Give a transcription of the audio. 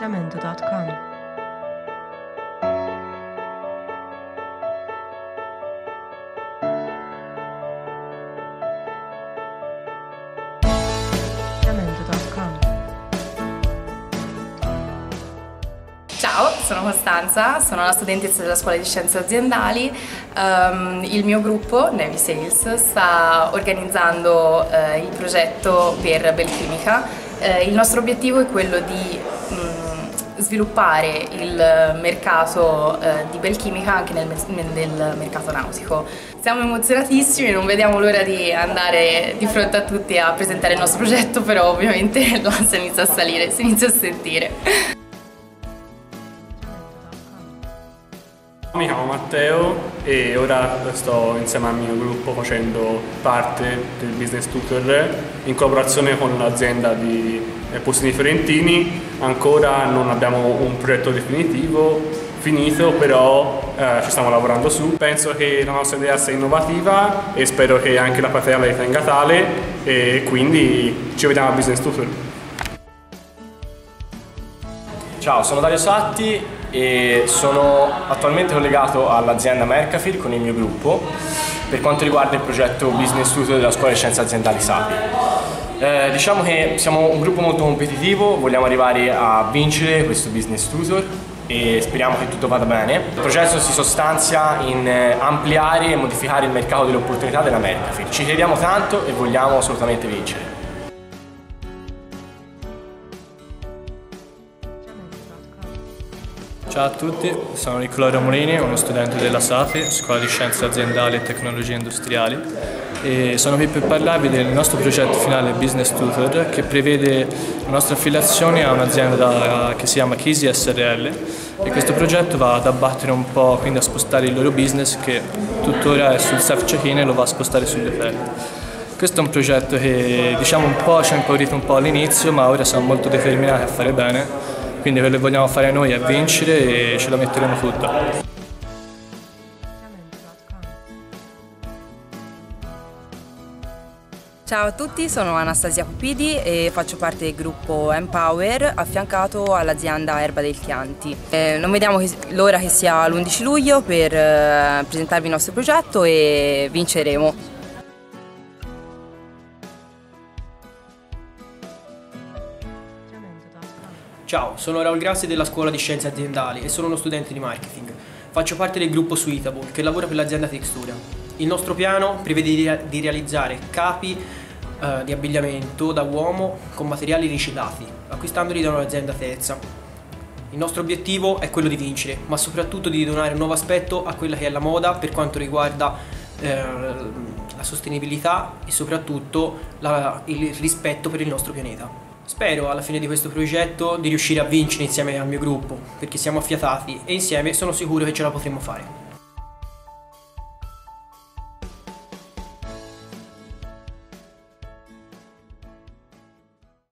jamendo.com. Ciao, sono Costanza, sono una studentessa della Scuola di Scienze Aziendali. Ehm, il mio gruppo, Navy Sales, sta organizzando eh, il progetto per Belchimica. Eh, il nostro obiettivo è quello di mh, sviluppare il mercato eh, di Belchimica anche nel, nel mercato nautico. Siamo emozionatissimi, non vediamo l'ora di andare di fronte a tutti a presentare il nostro progetto, però ovviamente l'ansia inizia a salire, si inizia a sentire. Mi chiamo Matteo e ora sto insieme al mio gruppo facendo parte del Business Tutor in collaborazione con l'azienda di eh, Postini Fiorentini. Ancora non abbiamo un progetto definitivo, finito, però eh, ci stiamo lavorando su. Penso che la nostra idea sia innovativa e spero che anche la platea la ritenga tale e quindi ci vediamo al Business Tutor. Ciao, sono Dario Satti e sono attualmente collegato all'azienda Mercafil con il mio gruppo per quanto riguarda il progetto Business Tutor della Scuola di Scienze Aziendali SAPI. Eh, diciamo che siamo un gruppo molto competitivo, vogliamo arrivare a vincere questo Business Tutor e speriamo che tutto vada bene. Il processo si sostanzia in eh, ampliare e modificare il mercato delle opportunità della Mercafil. Ci crediamo tanto e vogliamo assolutamente vincere. Ciao a tutti, sono Niccolò Ramolini, uno studente della SAFI, Scuola di Scienze Aziendali e Tecnologie Industriali. E sono qui per parlarvi del nostro progetto finale Business Tutor che prevede la nostra affiliazione a un'azienda che si chiama Kisi SRL e questo progetto va ad abbattere un po', quindi a spostare il loro business che tuttora è sul self check-in e lo va a spostare sulle fette. Questo è un progetto che diciamo un po' ci ha impaurito un po' all'inizio ma ora siamo molto determinati a fare bene quindi quello che vogliamo fare noi è vincere e ce la metteremo tutta. Ciao a tutti, sono Anastasia Pupidi e faccio parte del gruppo Empower affiancato all'azienda Erba del Chianti. Eh, non vediamo l'ora che sia l'11 luglio per eh, presentarvi il nostro progetto e vinceremo. Ciao, sono Raul Grassi della Scuola di Scienze Aziendali e sono uno studente di marketing. Faccio parte del gruppo Suitable che lavora per l'azienda Textura. Il nostro piano prevede di realizzare capi eh, di abbigliamento da uomo con materiali riciclati, acquistandoli da un'azienda terza. Il nostro obiettivo è quello di vincere, ma soprattutto di donare un nuovo aspetto a quella che è la moda per quanto riguarda eh, la sostenibilità e soprattutto la, il rispetto per il nostro pianeta. Spero alla fine di questo progetto di riuscire a vincere insieme al mio gruppo, perché siamo affiatati e insieme sono sicuro che ce la potremo fare.